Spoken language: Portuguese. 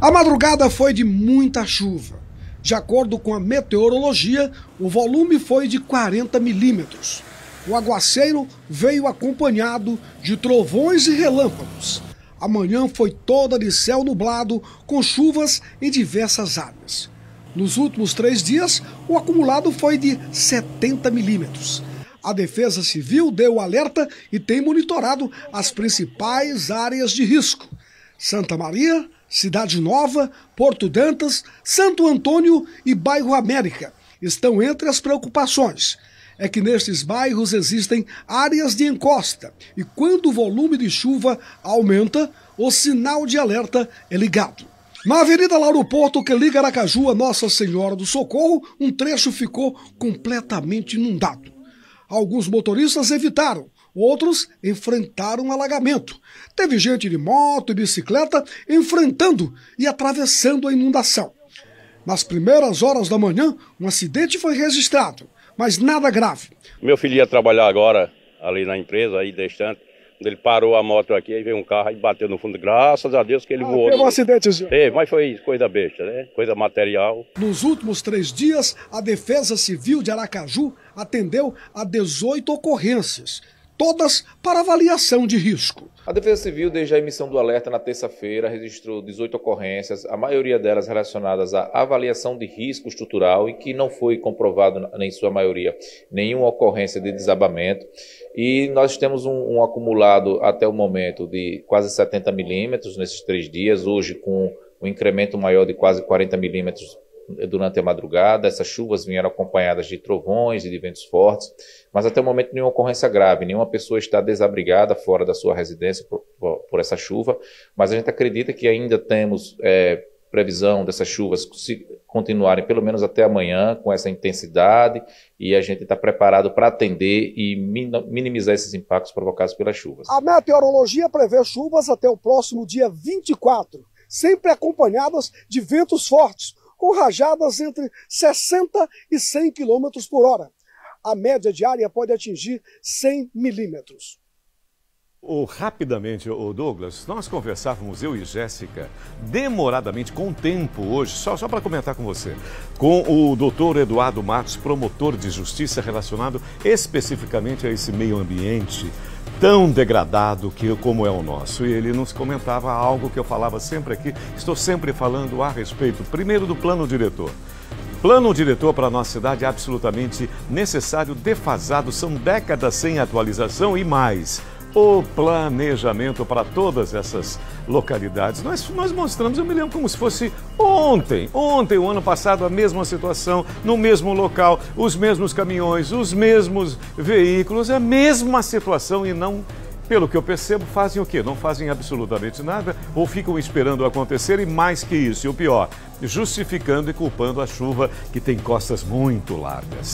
A madrugada foi de muita chuva. De acordo com a meteorologia, o volume foi de 40 milímetros. O aguaceiro veio acompanhado de trovões e relâmpagos. A manhã foi toda de céu nublado, com chuvas em diversas áreas. Nos últimos três dias, o acumulado foi de 70 milímetros. A Defesa Civil deu alerta e tem monitorado as principais áreas de risco: Santa Maria, Cidade Nova, Porto Dantas, Santo Antônio e Bairro América estão entre as preocupações. É que nestes bairros existem áreas de encosta e quando o volume de chuva aumenta, o sinal de alerta é ligado. Na Avenida Lauro Porto, que liga Aracaju a Nossa Senhora do Socorro, um trecho ficou completamente inundado. Alguns motoristas evitaram, outros enfrentaram um alagamento. Teve gente de moto e bicicleta enfrentando e atravessando a inundação. Nas primeiras horas da manhã, um acidente foi registrado, mas nada grave. Meu filho ia trabalhar agora ali na empresa, aí distante. Ele parou a moto aqui, aí veio um carro e bateu no fundo. Graças a Deus que ele ah, voou. Teve um acidentezinho. Teve, mas foi coisa besta, né? Coisa material. Nos últimos três dias, a Defesa Civil de Aracaju atendeu a 18 ocorrências todas para avaliação de risco. A Defesa Civil, desde a emissão do alerta na terça-feira, registrou 18 ocorrências, a maioria delas relacionadas à avaliação de risco estrutural e que não foi comprovado, em sua maioria, nenhuma ocorrência de desabamento. E nós temos um, um acumulado até o momento de quase 70 milímetros nesses três dias, hoje com um incremento maior de quase 40 milímetros durante a madrugada. Essas chuvas vieram acompanhadas de trovões e de ventos fortes, mas até o momento nenhuma ocorrência grave, nenhuma pessoa está desabrigada fora da sua residência por, por, essa chuva, mas a gente acredita que ainda temos é, previsão dessas chuvas se continuarem pelo menos até amanhã com essa intensidade e a gente está preparado para atender e minimizar esses impactos provocados pelas chuvas. A meteorologia prevê chuvas até o próximo dia 24, sempre acompanhadas de ventos fortes, com rajadas entre 60 e 100 km por hora. A média diária pode atingir 100 milímetros. Oh, rapidamente, oh, Douglas, nós conversávamos, eu e Jéssica, demoradamente, com tempo hoje, só, só para comentar com você, com o doutor Eduardo Matos, promotor de justiça relacionado especificamente a esse meio ambiente tão degradado que como é o nosso. E ele nos comentava algo que eu falava sempre aqui, estou sempre falando a respeito, primeiro do plano diretor. Plano diretor para a nossa cidade é absolutamente necessário, defasado, são décadas sem atualização e mais o planejamento para todas essas localidades. Nós, nós mostramos, eu me lembro como se fosse ontem, ontem, o ano passado, a mesma situação, no mesmo local, os mesmos caminhões, os mesmos veículos, a mesma situação e não pelo que eu percebo, fazem o quê? Não fazem absolutamente nada ou ficam esperando acontecer e mais que isso, e o pior, justificando e culpando a chuva que tem costas muito largas.